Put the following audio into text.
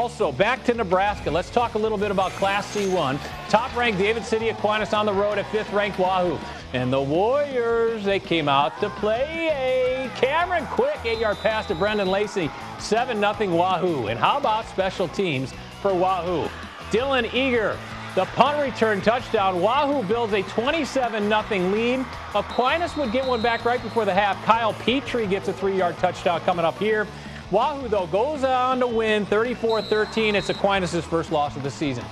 Also, back to Nebraska. Let's talk a little bit about Class C1. Top ranked David City Aquinas on the road at fifth ranked Wahoo. And the Warriors, they came out to play a Cameron Quick eight yard pass to Brendan Lacey. 7 0 Wahoo. And how about special teams for Wahoo? Dylan Eager, the punt return touchdown. Wahoo builds a 27 0 lead. Aquinas would get one back right before the half. Kyle Petrie gets a three yard touchdown coming up here. Wahoo, though, goes on to win 34 13. It's Aquinas' first loss of the season.